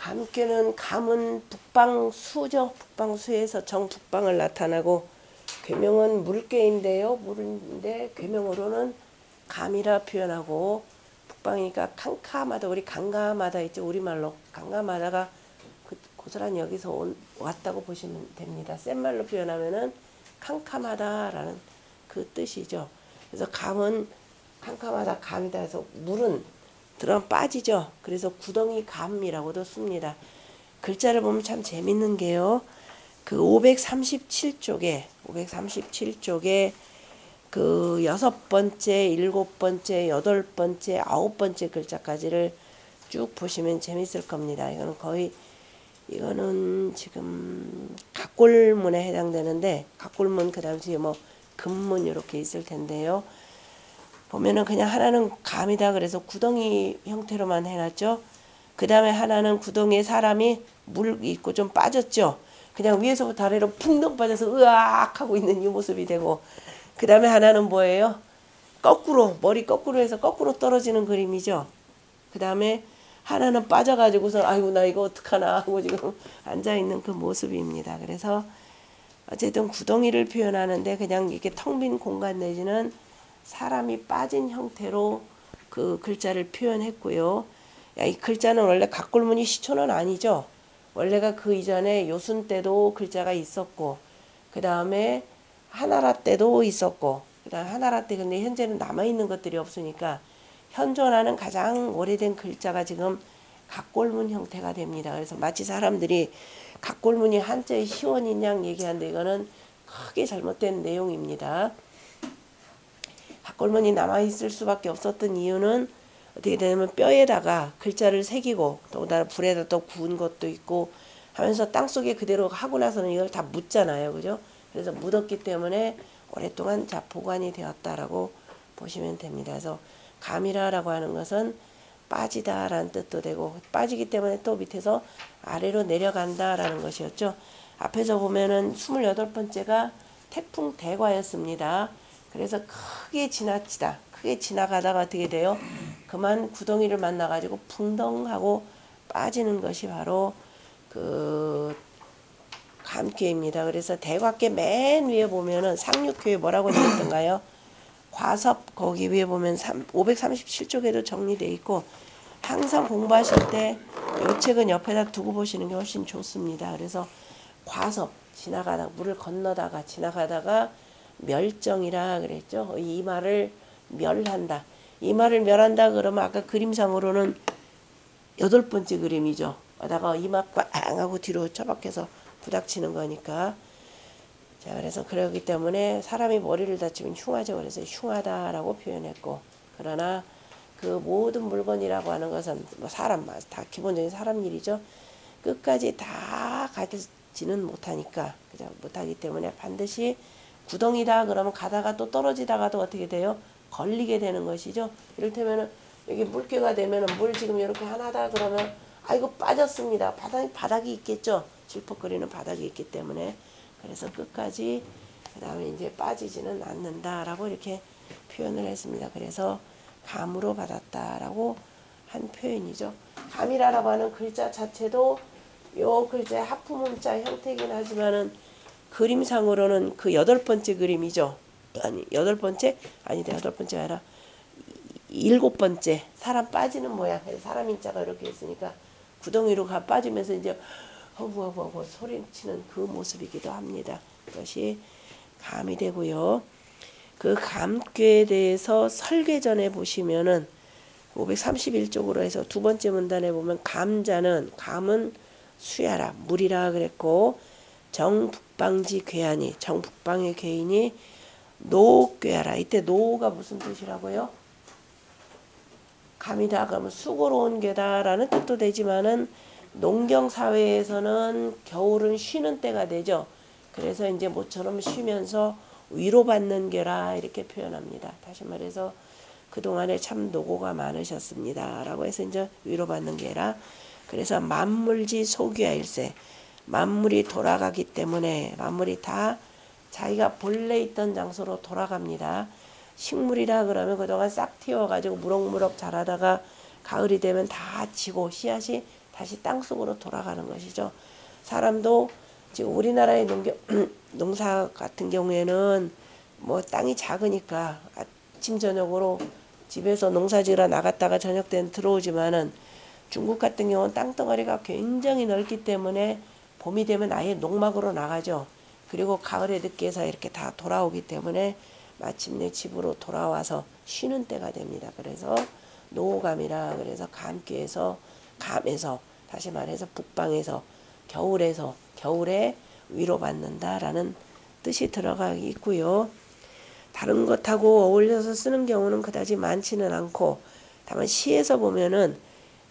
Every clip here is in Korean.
감께는 감은 북방 수죠. 북방 수에서 정북방을 나타나고 괴명은 물개인데요. 물인데 괴명으로는 감이라 표현하고 북방이니까 캄캄하다. 우리 강감하다 있죠. 우리말로 강감하다가 그 고스란히 여기서 온, 왔다고 보시면 됩니다. 센 말로 표현하면은 캄캄하다라는 그 뜻이죠. 그래서 감은 캄캄하다 감이다 해서 물은 들어 빠지죠. 그래서 구덩이 감이라고도 씁니다. 글자를 보면 참 재밌는 게요. 그 537쪽에 537쪽에 그 여섯 번째, 일곱 번째, 여덟 번째, 아홉 번째 글자까지를 쭉 보시면 재밌을 겁니다. 이거는 거의 이거는 지금 각골문에 해당되는데 각골문 그 당시에 뭐 금문 이렇게 있을 텐데요. 보면은 그냥 하나는 감이다 그래서 구덩이 형태로만 해놨죠. 그 다음에 하나는 구덩이에 사람이 물 있고 좀 빠졌죠. 그냥 위에서부터 아래로 풍덩 빠져서 으악 하고 있는 이 모습이 되고 그 다음에 하나는 뭐예요? 거꾸로 머리 거꾸로 해서 거꾸로 떨어지는 그림이죠. 그 다음에 하나는 빠져가지고서 아이고 나 이거 어떡하나 하고 지금 앉아있는 그 모습입니다. 그래서 어쨌든 구덩이를 표현하는데 그냥 이렇게 텅 빈 공간 내지는 사람이 빠진 형태로 그 글자를 표현했고요. 야, 이 글자는 원래 각골문이 시초는 아니죠. 원래가 그 이전에 요순 때도 글자가 있었고 그 다음에 하나라 때도 있었고 그다음 하나라 때 근데 현재는 남아 있는 것들이 없으니까 현존하는 가장 오래된 글자가 지금 각골문 형태가 됩니다. 그래서 마치 사람들이 각골문이 한자의 시원인 양 얘기하는데 이거는 크게 잘못된 내용입니다. 각골문이 남아있을 수밖에 없었던 이유는 어떻게 되냐면 뼈에다가 글자를 새기고 또다른 불에다 또 구운 것도 있고 하면서 땅속에 그대로 하고 나서는 이걸 다 묻잖아요. 그죠? 그래서 묻었기 때문에 오랫동안 자 보관이 되었다라고 보시면 됩니다. 그래서 감이라라고 하는 것은 빠지다라는 뜻도 되고 빠지기 때문에 또 밑에서 아래로 내려간다라는 것이었죠. 앞에서 보면은 28번째가 태풍 대과였습니다. 그래서 크게 지나치다. 크게 지나가다가 어떻게 돼요? 그만 구덩이를 만나가지고 풍덩하고 빠지는 것이 바로 그 감기입니다. 그래서 대곽계 맨 위에 보면은 상륙교에 뭐라고 되었던가요? 과섭 거기 위에 보면 3, 537쪽에도 정리되어 있고 항상 공부하실 때 이 책은 옆에다 두고 보시는 게 훨씬 좋습니다. 그래서 과섭 지나가다 물을 건너다가 지나가다가 멸정이라 그랬죠. 이 말을 멸한다. 이 말을 멸한다 그러면 아까 그림상으로는 여덟 번째 그림이죠. 하다가 이마 꽝 하고 뒤로 처박혀서 부닥치는 거니까. 자, 그래서 그러기 때문에 사람이 머리를 다치면 흉하죠. 그래서 흉하다라고 표현했고, 그러나 그 모든 물건이라고 하는 것은 뭐 사람, 다 기본적인 사람 일이죠. 끝까지 다 가지는 못하니까, 그죠? 못하기 때문에 반드시 구덩이다 그러면 가다가 또 떨어지다가도 어떻게 돼요? 걸리게 되는 것이죠. 이를테면은 여기 물개가 되면은 물 지금 이렇게 하나다 그러면 아이고 빠졌습니다. 바닥, 바닥이 있겠죠. 질퍽거리는 바닥이 있기 때문에 그래서 끝까지 그 다음에 이제 빠지지는 않는다라고 이렇게 표현을 했습니다. 그래서 감으로 받았다라고 한 표현이죠. 감이라고 하는 글자 자체도 요 글자의 하프문자 형태이긴 하지만은 그림상으로는 그 여덟 번째 그림이죠. 아니 여덟 번째 아니다 여덟 번째 아니라 일곱 번째 사람 빠지는 모양 사람 인자가 이렇게 있으니까 구덩이로 가 빠지면서 이제 허구허구허구 소리치는 그 모습이기도 합니다. 그것이 감이 되고요. 그 감괴에 대해서 설계전에 보시면은 531쪽으로 해서 두 번째 문단에 보면 감자는 감은 수야라 물이라 그랬고 정북 방지 괴한이 정북방의 괴인이 노괴하라 이때 노가 무슨 뜻이라고요? 감이다 그러면 수고로운 게다라는 뜻도 되지만은 농경 사회에서는 겨울은 쉬는 때가 되죠. 그래서 이제 모처럼 쉬면서 위로받는 게라 이렇게 표현합니다. 다시 말해서 그동안에 참 노고가 많으셨습니다. 라고 해서 이제 위로받는 게라. 그래서 만물지 소귀하일세. 만물이 돌아가기 때문에 만물이 다 자기가 본래 있던 장소로 돌아갑니다. 식물이라 그러면 그동안 싹 튀어가지고 무럭무럭 자라다가 가을이 되면 다 지고 씨앗이 다시 땅 속으로 돌아가는 것이죠. 사람도 지금 우리나라의 농경, 농사 같은 경우에는 뭐 땅이 작으니까 아침 저녁으로 집에서 농사지으러 나갔다가 저녁 때는 들어오지만은 중국 같은 경우는 땅덩어리가 굉장히 넓기 때문에 봄이 되면 아예 농막으로 나가죠. 그리고 가을에 늦게서 이렇게 다 돌아오기 때문에 마침내 집으로 돌아와서 쉬는 때가 됩니다. 그래서 노감이라 그래서 감기에서 감에서 다시 말해서 북방에서 겨울에서 겨울에 위로받는다라는 뜻이 들어가 있고요. 다른 것하고 어울려서 쓰는 경우는 그다지 많지는 않고 다만 시에서 보면은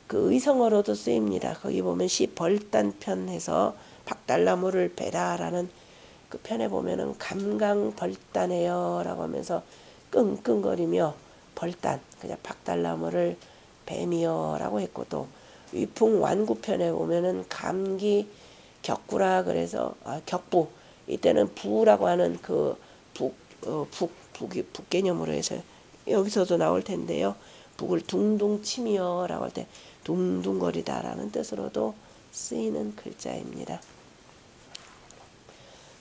그 의성어로도 쓰입니다. 거기 보면 시 벌단편에서 박달나무를 베라라는 그 편에 보면은 감강 벌단해요라고 하면서 끙끙거리며 벌단 그냥 박달나무를 뱀이요라고 했고 또 위풍 완구편에 보면은 감기 격구라 그래서 아, 격부 이때는 부라고 하는 그북 어, 북 북이 북 개념으로 해서 여기서도 나올 텐데요. 북을 둥둥 치며라고 할 때 둥둥거리다라는 뜻으로도 쓰이는 글자입니다.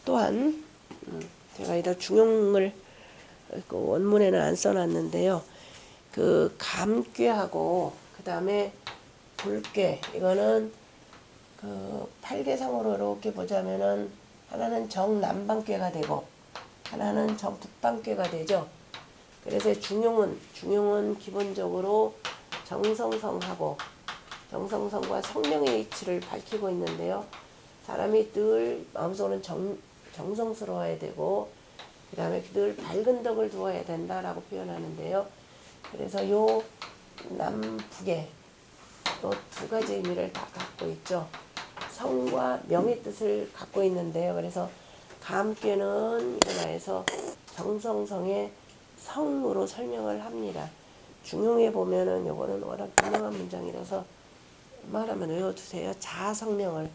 또한 음, 제가 이다 중용을 그 원문에는 안 써놨는데요. 그 감꾀하고 그 다음에 불꾀 이거는 그 팔계상으로 이렇게 보자면은 하나는 정남방꾀가 되고 하나는 정북방꾀가 되죠. 그래서 중용은 중용은 기본적으로 정성성하고 정성성과 성령의 이치를 밝히고 있는데요. 사람이 늘 마음속으로는 정, 정성스러워야 되고 그 다음에 늘 밝은 덕을 두어야 된다라고 표현하는데요. 그래서 요 남북에 또두 가지 의미를 다 갖고 있죠. 성과 명의 뜻을 갖고 있는데요. 그래서 감께는 일어나서 정성성의 성으로 설명을 합니다. 중용에 보면은 요거는 워낙 유명한 문장이라서 말하면 외워두세요. 자성명을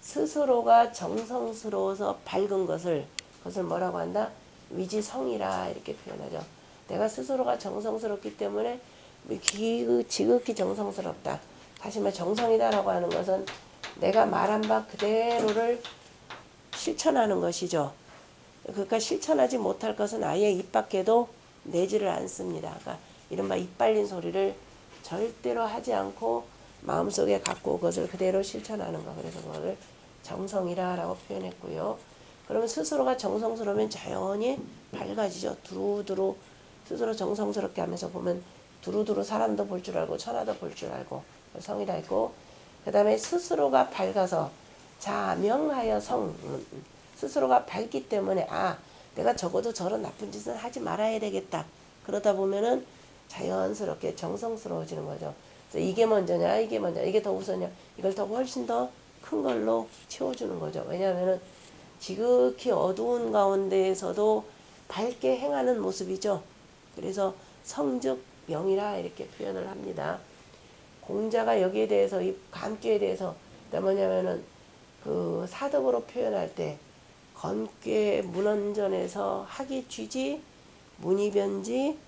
스스로가 정성스러워서 밝은 것을 그것을 뭐라고 한다? 위지성이라 이렇게 표현하죠. 내가 스스로가 정성스럽기 때문에 지극히 정성스럽다. 다시 말 정성이다라고 하는 것은 내가 말한 바 그대로를 실천하는 것이죠. 그러니까 실천하지 못할 것은 아예 입 밖에도 내지를 않습니다. 그러니까 이른바 입 빨린 소리를 절대로 하지 않고 마음속에 갖고 그것을 그대로 실천하는 거. 그래서 그거를 정성이라라고 표현했고요. 그러면 스스로가 정성스러우면 자연히 밝아지죠. 두루두루 스스로 정성스럽게 하면서 보면 두루두루 사람도 볼 줄 알고 천하도 볼 줄 알고 성이 다 있고 그 다음에 스스로가 밝아서 자명하여 성 스스로가 밝기 때문에 아 내가 적어도 저런 나쁜 짓은 하지 말아야 되겠다. 그러다 보면은 자연스럽게 정성스러워지는 거죠. 이게 먼저냐, 이게 먼저, 이게 더 우선이냐, 이걸 더 훨씬 더 큰 걸로 채워주는 거죠. 왜냐하면은 지극히 어두운 가운데에서도 밝게 행하는 모습이죠. 그래서 성즉 명이라 이렇게 표현을 합니다. 공자가 여기에 대해서 이 감기에 대해서 뭐냐면은 그 사덕으로 표현할 때 건괴 문헌전에서 학이 쥐지 문이변지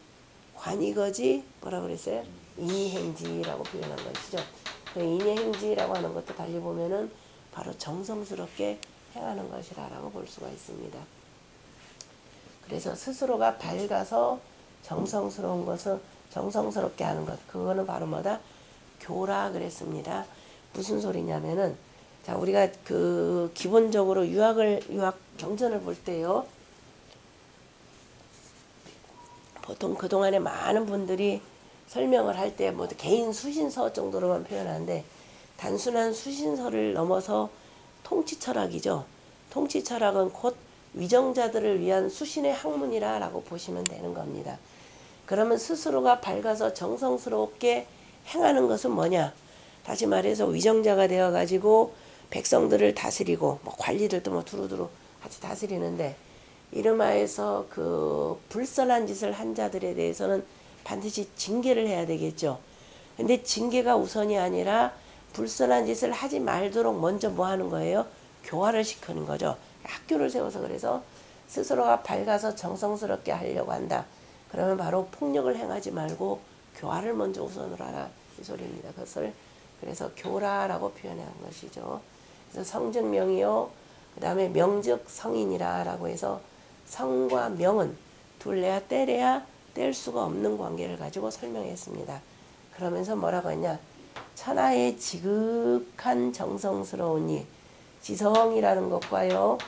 관이거지 뭐라 그랬어요? 이행지라고 표현한 것이죠. 그 인행지라고 하는 것도 달리 보면은 바로 정성스럽게 행하는 것이라고 볼 수가 있습니다. 그래서 스스로가 밝아서 정성스러운 것은 정성스럽게 하는 것 그거는 바로 뭐다? 교라 그랬습니다. 무슨 소리냐면은 자 우리가 그 기본적으로 유학을 유학 경전을 볼 때요. 보통 그 동안에 많은 분들이 설명을 할 때 뭐 개인 수신서 정도로만 표현하는데 단순한 수신서를 넘어서 통치 철학이죠. 통치 철학은 곧 위정자들을 위한 수신의 학문이라라고 보시면 되는 겁니다. 그러면 스스로가 밝아서 정성스럽게 행하는 것은 뭐냐? 다시 말해서 위정자가 되어 가지고 백성들을 다스리고 뭐 관리들도 뭐 두루두루 같이 다스리는데 이름하여서 그 불선한 짓을 한 자들에 대해서는 반드시 징계를 해야 되겠죠. 근데 징계가 우선이 아니라 불선한 짓을 하지 말도록 먼저 뭐 하는 거예요? 교화를 시키는 거죠. 학교를 세워서 그래서 스스로가 밝아서 정성스럽게 하려고 한다. 그러면 바로 폭력을 행하지 말고 교화를 먼저 우선으로 하라. 이 소리입니다. 그것을 그래서 교라라고 표현한 것이죠. 그래서 성증명이요. 그 다음에 명즉 성인이라라고 해서 성과 명은 둘래야 떼래야 뗄 수가 없는 관계를 가지고 설명했습니다. 그러면서 뭐라고 했냐? 천하의 지극한 정성스러우니 지성이라는 것과요.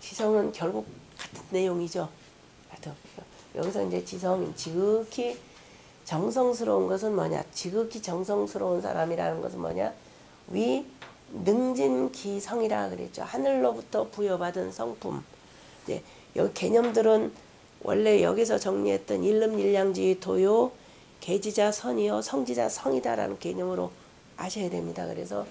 지성은 결국 같은 내용이죠. 여기서 이제 지성, 지극히 정성스러운 것은 뭐냐? 지극히 정성스러운 사람이라는 것은 뭐냐? 위 능진기성이라 그랬죠. 하늘로부터 부여받은 성품. 이제 여기 개념들은 원래 여기서 정리했던 일름일량지 도요 계지자 선이요 성지자 성이다라는 개념으로 아셔야 됩니다. 그래서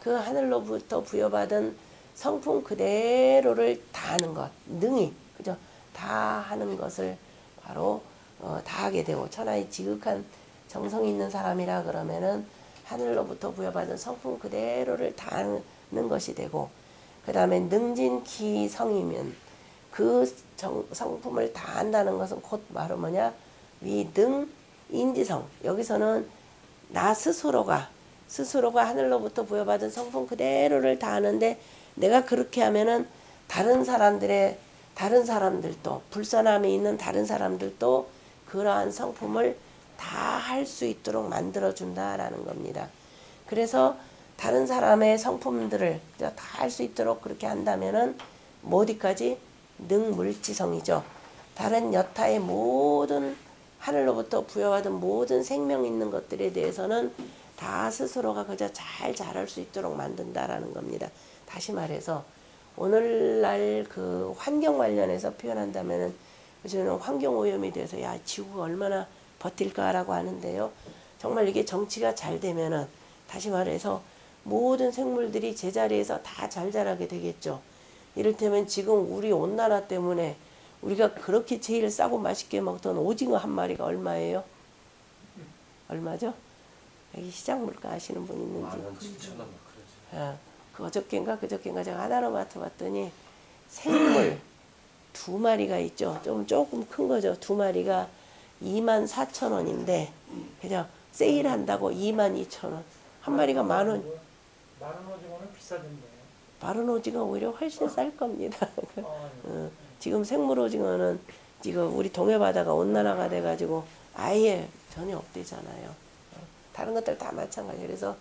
그 하늘로부터 부여받은 성품 그대로를 다 하는 것, 능히 그죠? 다 하는 것을 바로 어, 다 하게 되고 천하의 지극한 정성 있는 사람이라 그러면은 하늘로부터 부여받은 성품 그대로를 다 하는 것이 되고 그 다음에 능진기 성이면 그 정, 성품을 다 한다는 것은 곧 바로 뭐냐? 위등 인지성. 여기서는 나 스스로가 스스로가 하늘로부터 부여받은 성품 그대로를 다 하는데 내가 그렇게 하면은 다른 사람들의 다른 사람들도 불선함에 있는 다른 사람들도 그러한 성품을 다 할 수 있도록 만들어 준다라는 겁니다. 그래서 다른 사람의 성품들을 다 할 수 있도록 그렇게 한다면은 뭐 어디까지 능물지성이죠. 다른 여타의 모든 하늘로부터 부여받은 모든 생명 있는 것들에 대해서는 다 스스로가 그저 잘 자랄 수 있도록 만든다라는 겁니다. 다시 말해서 오늘날 그 환경 관련해서 표현한다면은 저는 환경 오염에 대해서 야 지구가 얼마나 버틸까라고 하는데요. 정말 이게 정치가 잘 되면은 다시 말해서 모든 생물들이 제자리에서 다 잘 자라게 되겠죠. 이를테면 지금 우리 온난화 때문에 우리가 그렇게 제일 싸고 맛있게 먹던 오징어 한 마리가 얼마예요? 얼마죠? 여기 시장 물가 아시는 분 있는지? 만원 칠천 원 그러죠. 어, 그 어저께인가 그저께인가 제가 하나로마트 봤더니 생물 두 마리가 있죠. 좀 조금 큰 거죠. 두 마리가 2만 4천 원인데 그냥 세일한다고 2만 2천 원. 한 마리가 만 원. 마른 오징어는 비싸던데. 마른 오징어 오히려 훨씬 쌀 겁니다. 아, 어, 지금 생물 오징어는 지금 우리 동해 바다가 온난화가 돼가지고 아예 전혀 없대잖아요. 어, 다른 것들 다 마찬가지. 그래서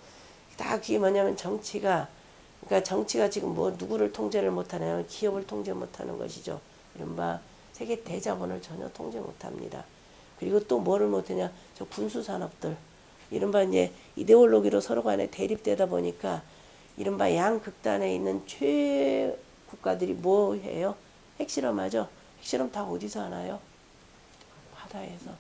다 그게 뭐냐면 정치가 그러니까 정치가 지금 뭐 누구를 통제를 못하냐면 기업을 통제 못하는 것이죠. 이른바 세계 대자본을 전혀 통제 못합니다. 그리고 또 뭐를 못하냐 저 군수 산업들 이른바 이제 이데올로기로 서로 간에 대립되다 보니까 이른바 양극단에 있는 최 국가들이 뭐 해요? 핵실험하죠. 핵실험 다 어디서 하나요? 바다에서.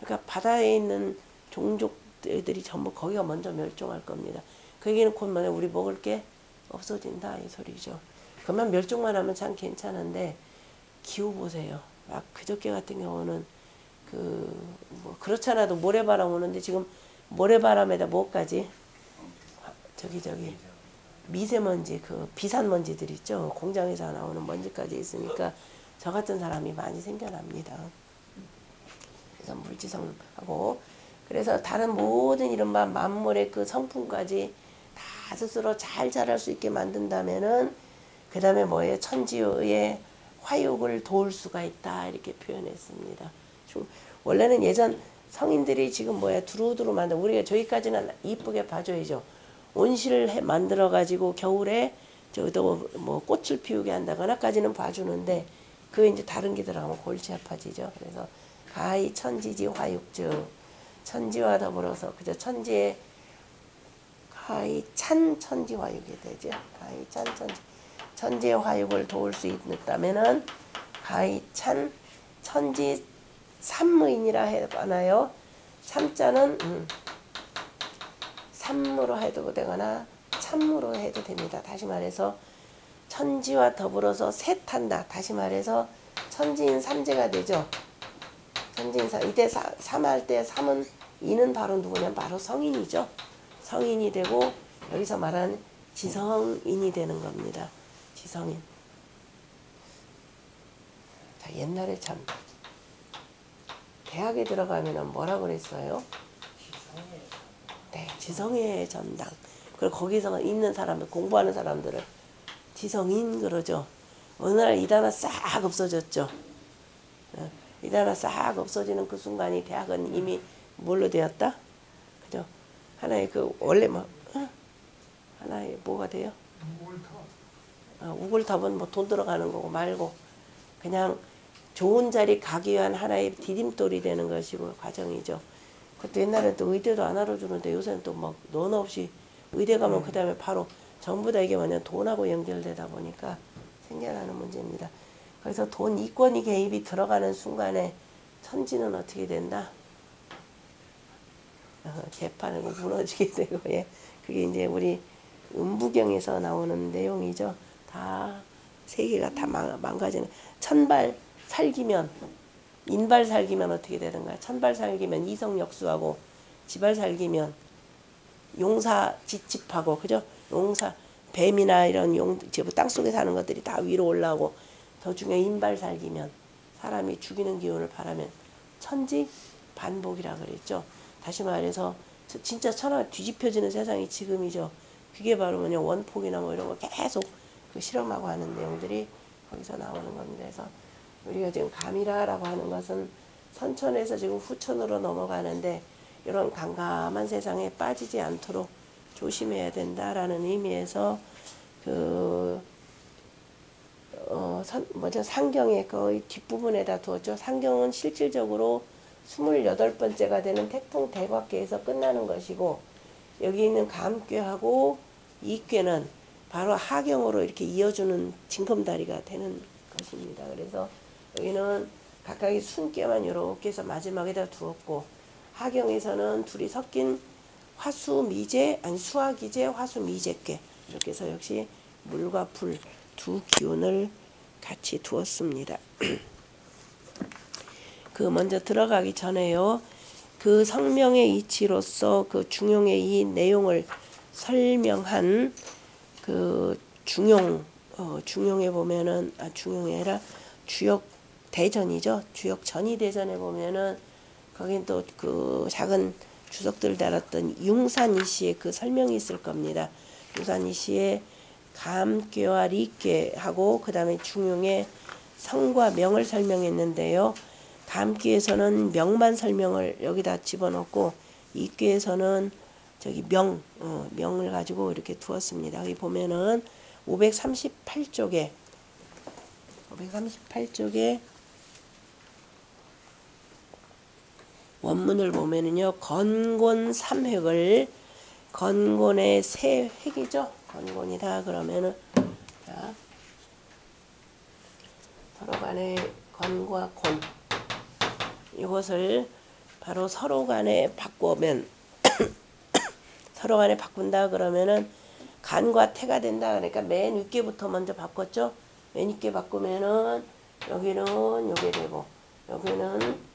그러니까 바다에 있는 종족들이 전부 거기가 먼저 멸종할 겁니다. 그 얘기는 곧 뭐냐 우리 먹을 게 없어진다 이 소리죠. 그만 멸종만 하면 참 괜찮은데 기후 보세요. 막 그저께 같은 경우는 그 뭐 그렇잖아도 모래바람 오는데 지금 모래바람에다 뭐까지? 저기 저기. 미세먼지 그 비산 먼지들 있죠? 공장에서 나오는 먼지까지 있으니까 저 같은 사람이 많이 생겨납니다. 그래서 물지성하고. 그래서 다른 모든 이른바 만물의 그 성품까지 다 스스로 잘 자랄 수 있게 만든다면은 그 다음에 뭐예요? 천지의 화육을 도울 수가 있다 이렇게 표현했습니다. 좀 원래는 예전 성인들이 지금 뭐야 두루두루 만든 우리가 저기까지는 이쁘게 봐줘야죠. 온실을 해 만들어 가지고 겨울에 저기도 뭐 꽃을 피우게 한다거나까지는 봐주는데 그 이제 다른 게 들어가면 골치 아파지죠. 그래서 가히 천지지 화육즉 천지와 더불어서 그저 천지의 가히 찬 천지 화육이 되죠. 가히 찬 천지 천지의 화육을 도울 수 있다면은 가히 찬 천지 삼무인이라 해봐나요? 삼자는 음, 삼무로 해도 되거나 참무로 해도 됩니다. 다시 말해서 천지와 더불어서 셋한다. 다시 말해서 천지인 삼재가 되죠. 천지인 삼 이때 사, 삼할 때 삼은 이는 바로 누구냐? 바로 성인이죠. 성인이 되고 여기서 말하는 지성인이 되는 겁니다. 지성인. 자 자, 옛날에 참 대학에 들어가면은 뭐라 그랬어요? 네, 지성의 전당. 그리고 거기서 있는 사람들, 공부하는 사람들을 지성인 그러죠. 어느 날 이단아 싹 없어졌죠. 어, 이단아 싹 없어지는 그 순간이 대학은 이미 뭘로 되었다? 그죠? 하나의 그 원래 뭐 어? 하나의 뭐가 돼요? 어, 우글탑은 뭐 돈 들어가는 거고 말고 그냥 좋은 자리 가기 위한 하나의 디딤돌이 되는 것이고 과정이죠. 그것도 옛날엔 또 의대도 안 알아주는데 요새는 또막넌 없이 의대 가면 그 다음에 바로 전부 다 이게 완전 돈하고 연결되다 보니까 생겨나는 문제입니다. 그래서 돈 이권이 개입이 들어가는 순간에 천지는 어떻게 된다? 어, 개판이고 무너지게 되고 예. 그게 이제 우리 음부경에서 나오는 내용이죠. 다 세계가 다 망, 망가지는 천발 살기면 인발 살기면 어떻게 되는가? 천발 살기면 이성역수하고 지발 살기면 용사 지집하고 그죠? 용사 뱀이나 이런 용 제부 땅 속에 사는 것들이 다 위로 올라오고 더 중요한 인발 살기면 사람이 죽이는 기운을 바라면 천지 반복이라 그랬죠. 다시 말해서 저- 진짜 천하 뒤집혀지는 세상이 지금이죠. 그게 바로 뭐냐 원폭이나 뭐 이런 거 계속 그 실험하고 하는 내용들이 거기서 나오는 겁니다. 그래서 우리가 지금 감이라라고 하는 것은 선천에서 지금 후천으로 넘어가는데 이런 강감한 세상에 빠지지 않도록 조심해야 된다라는 의미에서 그 어, 선, 뭐죠? 상경의 거의 뒷부분에다 두었죠. 상경은 실질적으로 28번째가 되는 태풍 대곽계에서 끝나는 것이고 여기 있는 감괴하고 이괴는 바로 하경으로 이렇게 이어주는 징검다리가 되는 것입니다. 그래서 여기는 각각의 순께만 이렇게 해서 마지막에다 두었고 하경에서는 둘이 섞인 화수 미제 아니 수화기제 화수 미제께 이렇게 해서 역시 물과 불 두 기운을 같이 두었습니다. 그 먼저 들어가기 전에요. 그 성명의 이치로서 그 중용의 이 내용을 설명한 그 중용 어, 중용에 보면은 아 중용이 아니라 주역 대전이죠. 주역 전이 대전에 보면은 거긴 또 그 작은 주석들 달았던 융산 이시의 그 설명이 있을 겁니다. 융산 이시의 감괴와 리괴하고 그 다음에 중용의 성과 명을 설명했는데요. 감기에서는 명만 설명을 여기다 집어넣고 이귀에서는 저기 명, 어, 명을 가지고 이렇게 두었습니다. 여기 보면은 538쪽에 538쪽에 원문을 보면은요 건곤 삼획을 건곤의 세 획이죠. 건곤이다 그러면은 자 서로 간의 건과 곤 이것을 바로 서로 간에 바꾸면 서로 간에 바꾼다 그러면은 간과 태가 된다 그러니까 맨 윗개부터 먼저 바꿨죠. 맨 윗개 바꾸면은 여기는 요게 되고 여기는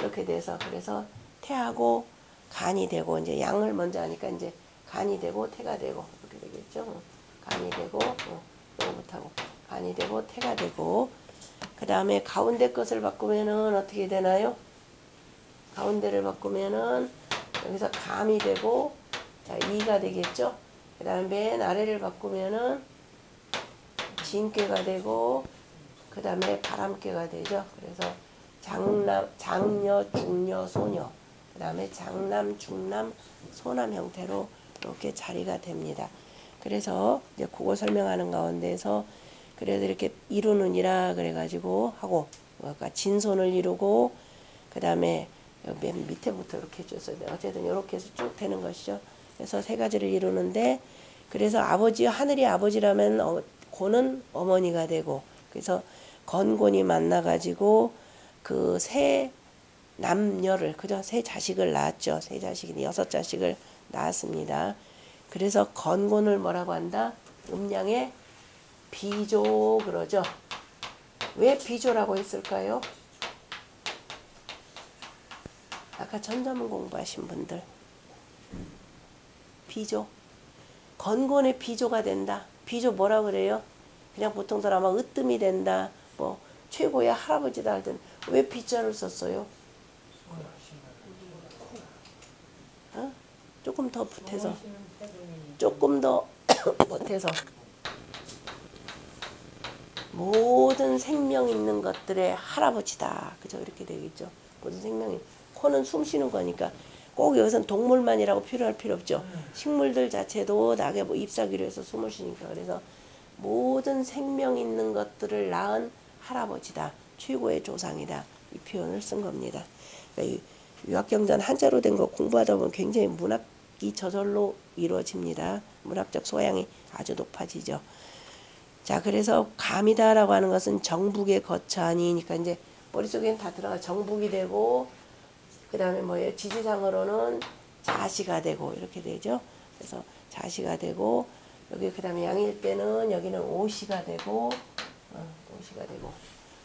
이렇게 돼서 그래서 태하고 간이 되고 이제 양을 먼저 하니까 이제 간이 되고 태가 되고 이렇게 되겠죠. 어, 간이 되고 어, 요거부터 하고 간이 되고 태가 되고 그 다음에 가운데 것을 바꾸면은 어떻게 되나요? 가운데를 바꾸면은 여기서 감이 되고 자 이가 되겠죠. 그 다음에 맨 아래를 바꾸면은 진괴가 되고 그 다음에 바람괴가 되죠. 그래서 장남, 장녀, 중녀, 소녀 그 다음에 장남, 중남, 소남 형태로 이렇게 자리가 됩니다. 그래서 이제 그거 설명하는 가운데서 그래도 이렇게 이루는이라 그래가지고 하고 아까 진손을 이루고 그 다음에 맨 밑에부터 이렇게 해줬어요. 어쨌든 이렇게 해서 쭉 되는 것이죠. 그래서 세 가지를 이루는데 그래서 아버지 하늘이 아버지라면 어, 고는 어머니가 되고 그래서 건곤이 만나가지고 그 세 남녀를 그죠 세 자식을 낳았죠. 세 자식이 여섯 자식을 낳았습니다. 그래서 건곤을 뭐라고 한다? 음양의 비조 그러죠. 왜 비조라고 했을까요? 아까 전자문 공부하신 분들 비조 건곤의 비조가 된다. 비조 뭐라 그래요? 그냥 보통들 아마 으뜸이 된다. 뭐 최고의 할아버지다 할 때는 왜 피자를 썼어요? 어? 조금 더 보태서 조금 더 보태서 모든 생명 있는 것들의 할아버지다. 그죠? 이렇게 되겠죠. 모든 생명이 코는 숨 쉬는 거니까 꼭 여기선 동물만이라고 필요할 필요 없죠. 식물들 자체도 낙에 뭐 잎사귀로 해서 숨을 쉬니까 그래서 모든 생명 있는 것들을 낳은 할아버지다. 최고의 조상이다. 이 표현을 쓴 겁니다. 그러니까 이 유학경전 한자로 된 거 공부하다 보면 굉장히 문학이 저절로 이루어집니다. 문학적 소양이 아주 높아지죠. 자, 그래서 감이다라고 하는 것은 정북의 거처아니니까 이제 머릿속에는 다 들어가 정북이 되고 그 다음에 뭐예요? 지지상으로는 자시가 되고 이렇게 되죠. 그래서 자시가 되고 여기 그 다음에 양일 때는 여기는 오시가 되고 어, 오시가 되고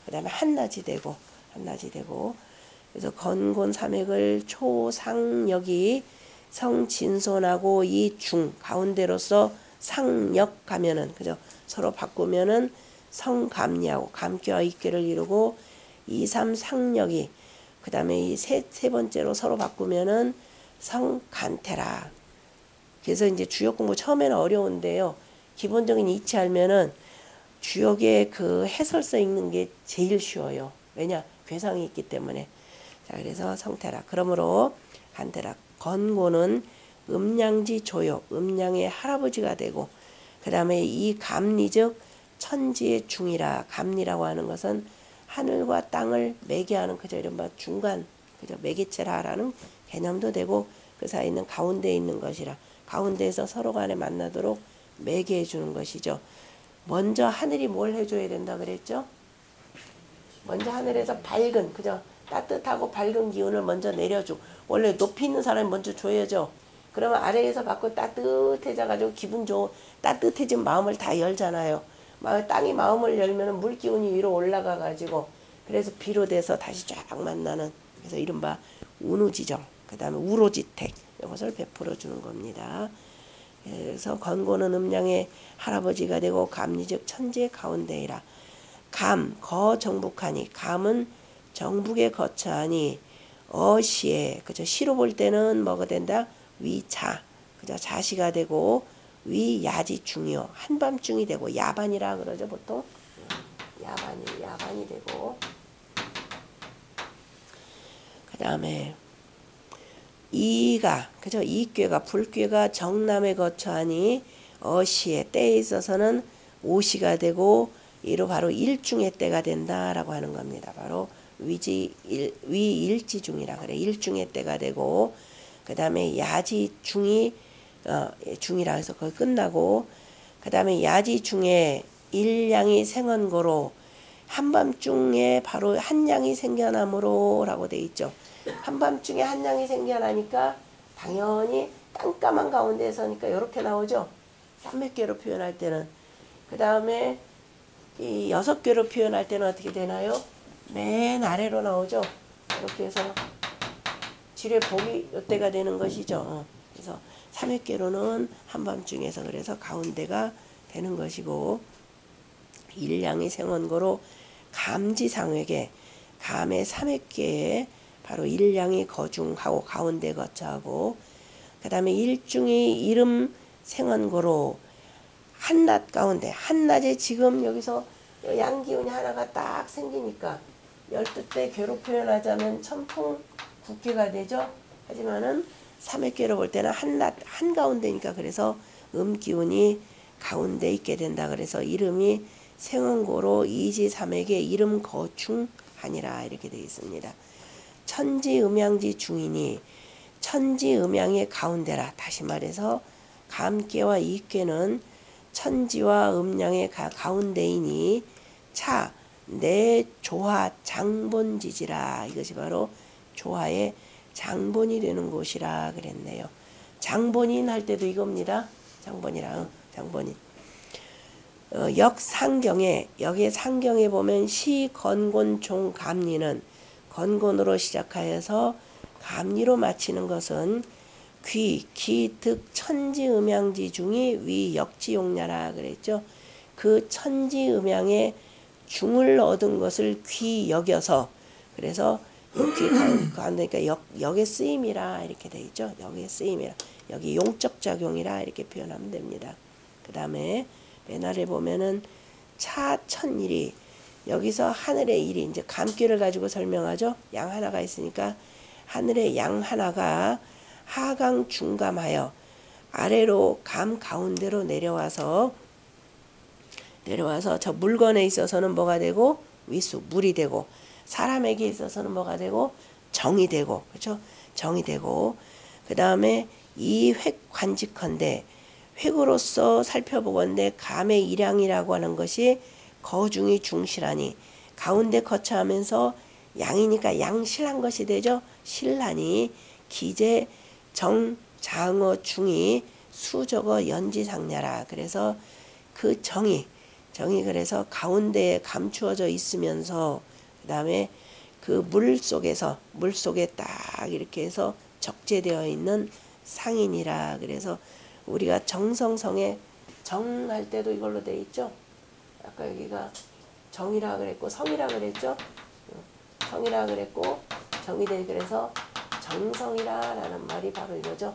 그 다음에 한낮이 되고 한낮이 되고. 그래서 건곤 삼액을 초상역이 성진손하고 이 중 가운데로서 상역 가면은 그죠? 서로 바꾸면은 성감리하고 감기와 있기를 이루고 이삼 상역이 그 다음에 이 세 세 번째로 서로 바꾸면은 성간태라. 그래서 이제 주역 공부 처음에는 어려운데요. 기본적인 이치 알면은 주역의 그 해설서 읽는 게 제일 쉬워요. 왜냐? 괴상이 있기 때문에. 자 그래서 성태라. 그러므로 간태라. 건고는 음양지 조요 음양의 할아버지가 되고 그 다음에 이 감리 즉 천지의 중이라 감리라고 하는 것은 하늘과 땅을 매개하는 그저 이른바 중간 그저 매개체라라는 개념도 되고 그 사이에 있는 가운데 있는 것이라. 가운데에서 서로 간에 만나도록 매개해 주는 것이죠. 먼저 하늘이 뭘 해줘야 된다 그랬죠? 먼저 하늘에서 밝은 그저 따뜻하고 밝은 기운을 먼저 내려주고 원래 높이 있는 사람이 먼저 줘야죠. 그러면 아래에서 받고 따뜻해져 가지고 기분 좋은 따뜻해진 마음을 다 열잖아요. 마- 땅이 마음을 열면 물 기운이 위로 올라가 가지고 그래서 비로 돼서 다시 쫙 만나는 그래서 이른바 운우지정 그 다음에 우로지택 이것을 베풀어 주는 겁니다. 그래서 건고는 음양의 할아버지가 되고 감리즉 천지의 가운데이라. 감 거 정북하니 감은 정북에 거처하니 어시에 그죠 시로 볼 때는 뭐가 된다? 위자 그죠 자시가 되고 위야지 중이요. 한밤중이 되고 야반이라 그러죠 보통. 야반이 야반이 되고. 그 다음에 이가 그죠 이괴가 불괴가 정남에 거처하니 어시에 때에 있어서는 오시가 되고 이로 바로 일중의 때가 된다라고 하는 겁니다. 바로 위지 일, 위일지 중이라 그래 일중의 때가 되고 그 다음에 야지 중이 어, 중이라 해서 거의 끝나고 그 다음에 야지 중에 일양이 생언고로 한밤중에 바로 한양이 생겨나므로라고 돼 있죠. 한밤중에 한양이 생겨나니까 당연히 깜깜한 가운데 서니까 이렇게 나오죠. 삼백 개로 표현할 때는 그 다음에 이 여섯 개로 표현할 때는 어떻게 되나요? 맨 아래로 나오죠. 이렇게 해서 지뢰 복이 이때가 되는 것이죠. 어, 그래서 삼백 개로는 한밤중에서 그래서 가운데가 되는 것이고 일량이 생원고로 감지상에게 감의 삼획계에 바로 일량이 거중하고 가운데 거처하고 그 다음에 일중이 이름 생원고로 한낮 가운데 한낮에 지금 여기서 양기운이 하나가 딱 생기니까 열두 때 괴로 표현하자면 천풍 국기가 되죠. 하지만은 삼획계로 볼 때는 한낮 한가운데니까 그래서 음기운이 가운데 있게 된다. 그래서 이름이 생원고로 이지삼액의 이름 거충하니라 이렇게 되어 있습니다. 천지 음양지 중이니 천지 음양의 가운데라 다시 말해서 감계와 이계는 천지와 음양의 가, 가운데이니 차 내 조화 장본지지라 이것이 바로 조화의 장본이 되는 곳이라 그랬네요. 장본인 할 때도 이겁니다. 장본이랑 장본인. 어, 역상경에 여기에 상경에 보면 시 건곤 종 감리는 건곤으로 시작하여서 감리로 마치는 것은 귀, 기, 득, 천지 음양지 중이 위 역지용냐라 그랬죠. 그 천지 음양의 중을 얻은 것을 귀 여겨서 그래서 귀 가운데니까 역 역의 쓰임이라 이렇게 돼 있죠. 역의 쓰임이라 여기 용적 작용이라 이렇게 표현하면 됩니다. 그 다음에 맨 아래 보면은 차천일이 여기서 하늘의 일이 이제 감기를 가지고 설명하죠. 양 하나가 있으니까 하늘의 양 하나가 하강 중감하여 아래로 감 가운데로 내려와서 내려와서 저 물건에 있어서는 뭐가 되고? 위수 물이 되고 사람에게 있어서는 뭐가 되고? 정이 되고 그렇죠? 정이 되고. 그 다음에 이 획 관직컨대 획으로서 살펴보건대 감의 일양이라고 하는 것이 거중이 중실하니 가운데 거쳐하면서 양이니까 양실한 것이 되죠. 신란이 기재 정 장어 중이 수저거 연지상냐라. 그래서 그 정이 정이 그래서 가운데에 감추어져 있으면서 그 다음에 그 물 속에서 물 속에 딱 이렇게 해서 적재되어 있는 상인이라. 그래서 우리가 정성성에 정할 때도 이걸로 돼 있죠. 아까 여기가 정이라 그랬고 성이라 그랬죠. 성이라 그랬고 돼 그래서 정성이라라는 말이 바로 이거죠.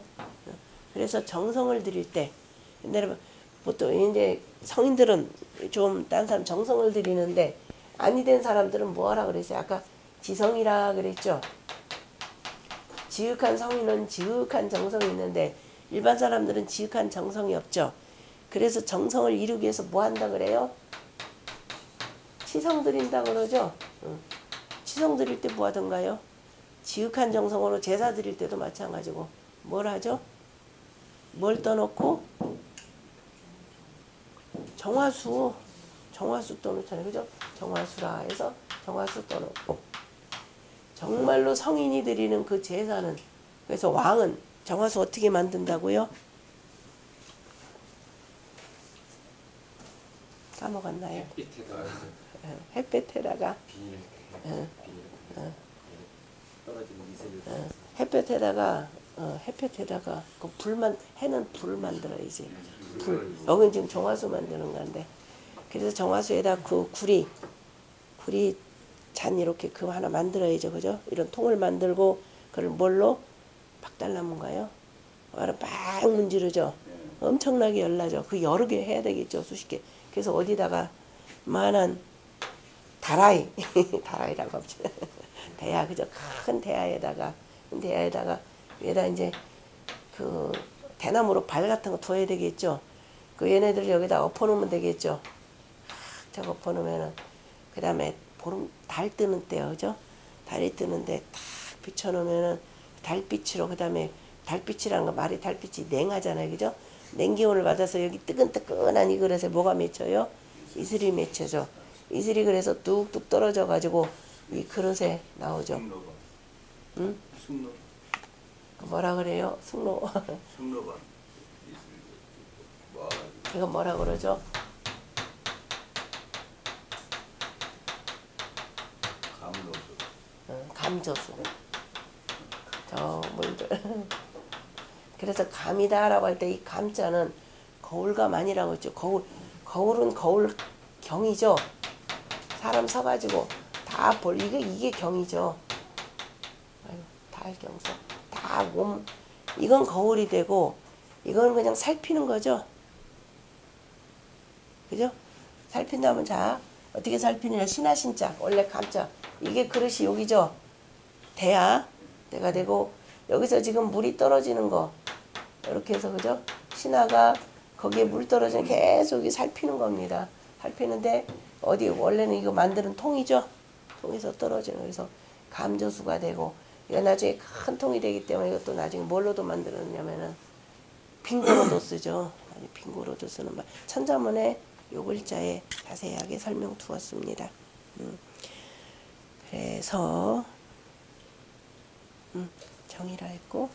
그래서 정성을 드릴 때 근데 보통 이제 성인들은 좀 딴 사람 정성을 드리는데 아니 된 사람들은 뭐하라 그랬어요? 아까 지성이라 그랬죠. 지극한 성인은 지극한 정성이 있는데 일반 사람들은 지극한 정성이 없죠. 그래서 정성을 이루기 위해서 뭐 한다 그래요? 치성 드린다 그러죠. 치성 드릴 때 뭐 하던가요? 지극한 정성으로 제사 드릴 때도 마찬가지고 뭘 하죠? 뭘 떠놓고 정화수 정화수 떠놓잖아요. 그죠? 정화수라 해서 정화수 떠놓고 정말로 성인이 드리는 그 제사는 그래서 왕은 정화수 어떻게 만든다고요? 까먹었나요? 어, 햇볕에다가 어, 어. 햇볕에다가 어, 햇볕에다가 그 불만 해는 불 만들어야지. 불 여긴 지금 정화수 만드는 건데 그래서 정화수에다 그 구리 구리 잔 이렇게 그 하나 만들어야죠, 그죠? 이런 통을 만들고 그걸 뭘로 박달나무인가요? 와를 막 문지르죠. 엄청나게 열나죠. 그 여러 개 해야 되겠죠, 수십 개. 그래서 어디다가 만한 다라이 다라이라고 합죠. 대야 그죠? 큰 대야에다가 큰 대야에다가 위에다 이제 그 대나무로 발 같은 거 둬야 되겠죠. 그 얘네들 여기다 엎어놓으면 되겠죠. 탁 엎어놓으면은 그 다음에 보름 달 뜨는 때요, 그죠? 달이 뜨는데 탁 비춰놓으면은 달빛으로 그 다음에 달빛이라는 거 말이 달빛이 냉하잖아요, 그죠? 냉기온을 받아서 여기 뜨끈뜨끈한 이 그릇에 뭐가 맺혀요? 이슬이 맺혀져. 이슬이 그래서 뚝뚝 떨어져 가지고 이 그릇에 나오죠. 응? 뭐라 그래요? 숙로. 숙로반. 뭐 이거 뭐라 그러죠? 감로수. 어, 감저수. 저 물들. 그래서 감이다라고 할 때 이 감자는 거울감 아니라고 했죠. 거울 거울은 거울 경이죠. 사람 서가지고 다볼 이게 이게 경이죠. 아유, 달경서 다 몸 이건 거울이 되고 이건 그냥 살피는 거죠. 그죠? 살핀다면 자 어떻게 살피느냐 신하신자 원래 감자 이게 그릇이 여기죠. 대야 대가 되고 여기서 지금 물이 떨어지는 거 이렇게 해서 그죠? 신하가 거기에 물 떨어지는 계속 살피는 겁니다. 살피는데 어디 원래는 이거 만드는 통이죠. 통에서 떨어지는 그래서 감저수가 되고 이거 나중에 큰 통이 되기 때문에 이것도 나중에 뭘로도 만들었냐면은 빙고로도 쓰죠. 빙고로도 쓰는 말. 천자문에 요 글자에 자세하게 설명 두었습니다. 음. 그래서 음, 정의라 했고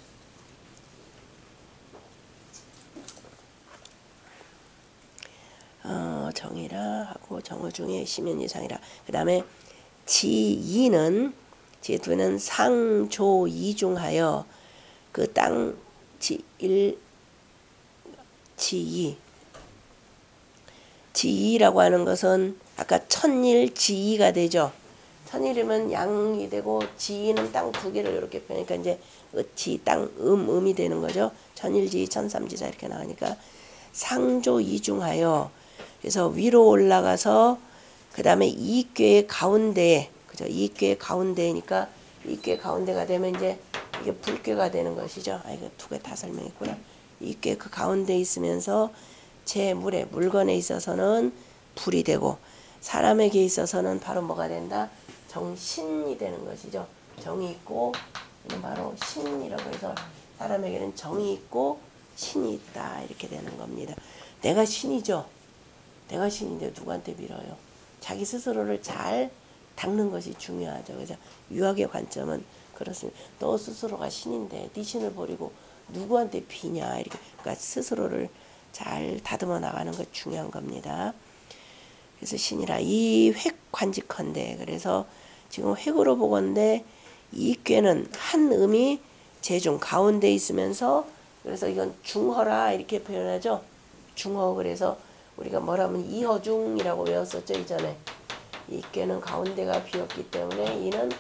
어, 정의라 하고 정어 중에 시면 이상이라 그 다음에 지이는 지두는 상조 이중하여 그 땅 지일 지이 지이라고 하는 것은 아까 천일 지이가 되죠. 천일이면 양이 되고 지이는 땅 두 개를 이렇게 표현하니까 이제 으치 땅음 음이 되는 거죠. 천일지 천삼지사 이렇게 나가니까 상조 이중하여 그래서 위로 올라가서 그 다음에 이꾀의 가운데에 그죠 이꾀의 가운데니까 이꾀 가운데가 되면 이제 이게 불꾀가 되는 것이죠. 아 이거 두 개 다 설명했구나. 이꾀 그 가운데 있으면서 제 물에 물건에 있어서는 불이 되고 사람에게 있어서는 바로 뭐가 된다? 정신이 되는 것이죠. 정이 있고 바로 신이라고 해서 사람에게는 정이 있고 신이 있다 이렇게 되는 겁니다. 내가 신이죠. 내가 신인데 누구한테 빌어요? 자기 스스로를 잘 닦는 것이 중요하죠. 그래서 유학의 관점은 그렇습니다. 너 스스로가 신인데 네 신을 버리고 누구한테 비냐 이렇게 그러니까 스스로를 잘 다듬어 나가는 것 중요한 겁니다. 그래서 신이라 이 획 관직헌데 그래서 지금 획으로 보건데 이 꾀는 한 음이 제중 가운데 있으면서 그래서 이건 중허라 이렇게 표현하죠. 중허 그래서 우리가 뭐라면 이허중이라고 외웠었죠 이전에 이 꾀는 가운데가 비었기 때문에 이는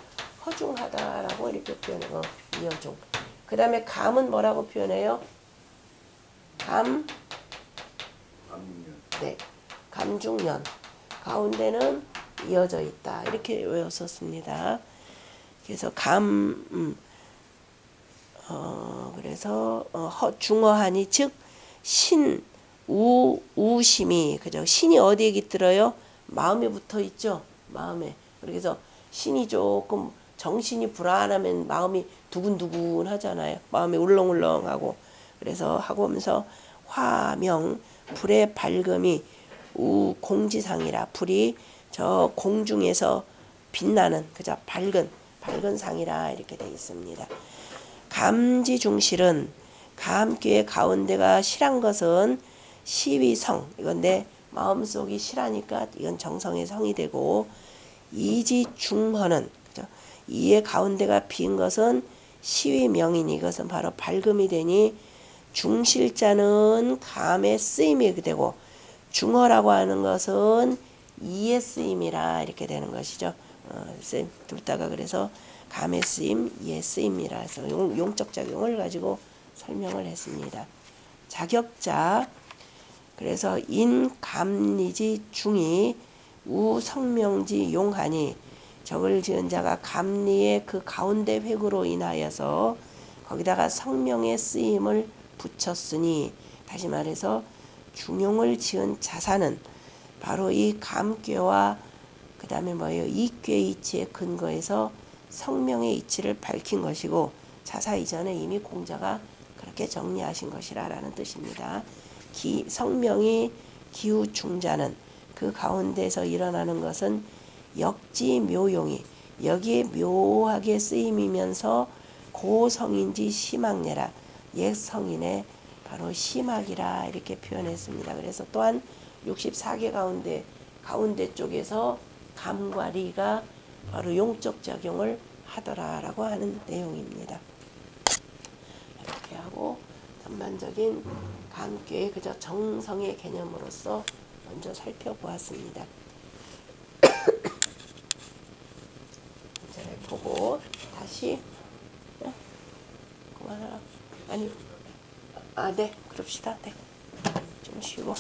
허중하다라고 이렇게 표현해요. 이허중. 그 다음에 감은 뭐라고 표현해요? 감, 네, 감중년. 가운데는 이어져 있다. 이렇게 외웠었습니다. 그래서 감, 음, 어, 그래서 어, 허, 중어하니 즉 신, 우, 우심이 그죠? 신이 어디에 깃들어요? 마음에 붙어 있죠. 마음에. 그래서 신이 조금 정신이 불안하면 마음이 두근두근 하잖아요. 마음이 울렁울렁하고 그래서 하고 하면서 화명 불의 밝음이 우 공지상이라 불이 저 공중에서 빛나는 그저 밝은 밝은 상이라 이렇게 되어 있습니다. 감지중실은 감귀의 가운데가 실한 것은 시위성 이건 내 마음속이 실하니까 이건 정성의 성이 되고 이지중헌은 그죠? 이의 가운데가 빈 것은 시위명이니 이것은 바로 밝음이 되니 중실자는 감의 쓰임이 되고 중어라고 하는 것은 이의 쓰임이라 이렇게 되는 것이죠. 어, 쌤 둘다가 그래서 감의 쓰임, 이의 쓰임이라 해서 용, 용적 작용을 가지고 설명을 했습니다. 자격자 그래서 인감리지 중이 우성명지 용하니 적을 지은 자가 감리의 그 가운데 획으로 인하여서 거기다가 성명의 쓰임을 붙였으니 다시 말해서 중용을 지은 자사는 바로 이 감괴와 그 다음에 뭐예요? 이괴 이치의 근거에서 성명의 이치를 밝힌 것이고 자사 이전에 이미 공자가 그렇게 정리하신 것이라라는 뜻입니다. 기, 성명이 기후 중자는 그 가운데서 일어나는 것은 역지 묘용이 여기에 묘하게 쓰임이면서 고성인지 심학례라 옛 성인의 바로 심학이라 이렇게 표현했습니다. 그래서 또한 64개 가운데 가운데 쪽에서 감과 리가 바로 용적 작용을 하더라라고 하는 내용입니다. 이렇게 하고 전반적인 감교의 그저 정성의 개념으로서 먼저 살펴보았습니다. 잘 보고 다시 네? 그만하라. 아니 아네 그럽시다. 네. 좀 쉬고.